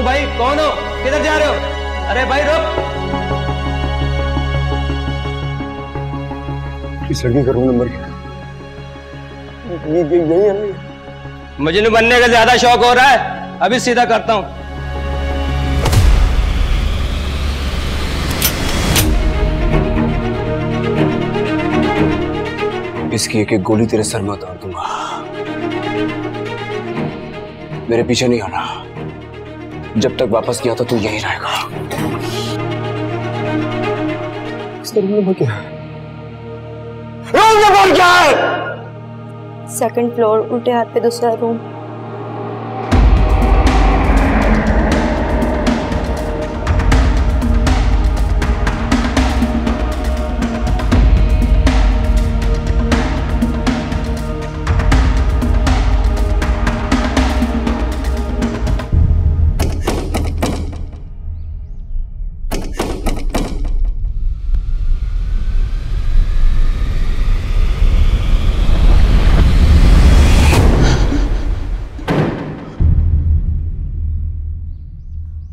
रुक भाई कौन हो? किधर जा रहे हो? अरे भाई रुक। इस लड़की का रूम नंबर यही है मजनू बनने का ज़्यादा शौक हो रहा है। अभी सीधा करता हूँ। इसकी एक एक गोली तेरे सर में उतार दूँगा। मेरे पीछे नहीं आना जब तक वापस किया तो तू यही रहेगा। क्या? है? सेकंड फ्लोर उल्टे हाथ पे दूसरा रूम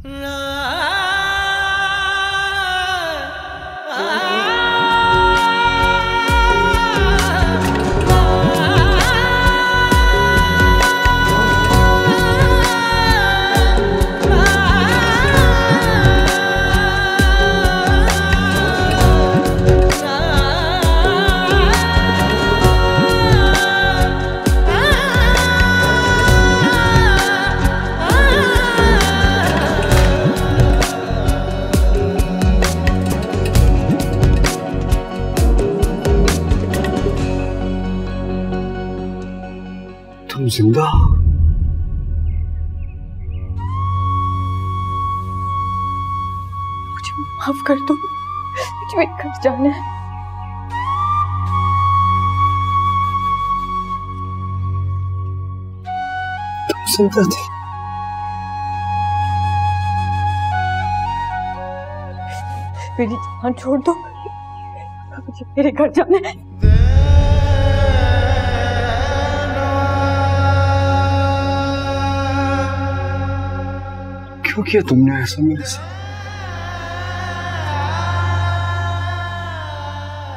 No. तुम ज़िंदा? मुझे माफ़ कर दो मुझे घर जाना है तुम ज़िंदा थी मेरी जान छोड़ दो मुझे मेरे घर जाना है क्यों किया तुमने ऐसा मेरे साथ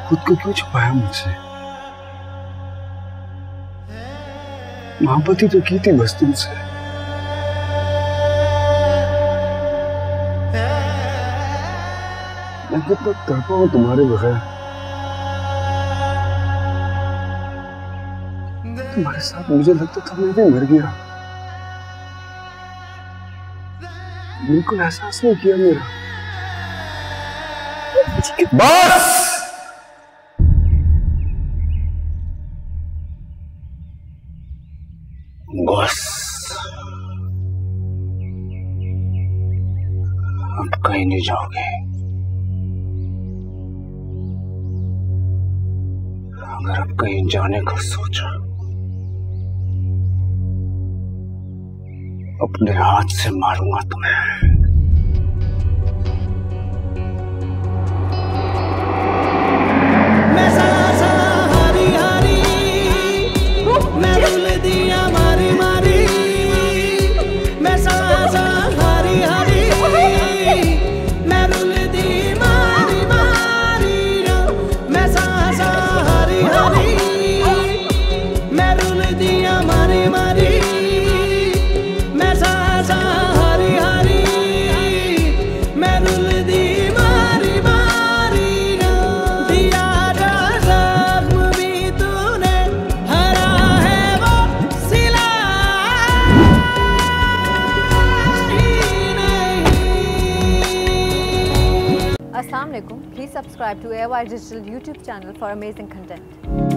खुद को क्यों छुपाया मुझसे मोहब्बत ही तो की थी बस तुमसे मैं कितना तड़पा हूँ तुम्हारे बगैर तुम्हारे साथ मुझे लगता था मैं भी मर गया बिल्कुल एहसास नहीं किया मेरा। बस! बस। अब कहीं नहीं जाओगे। अगर अब कहीं जाने का सोचा। अपने हाथ से मारूँगा तुम्हें। Subscribe to AOI Digital YouTube channel for amazing content.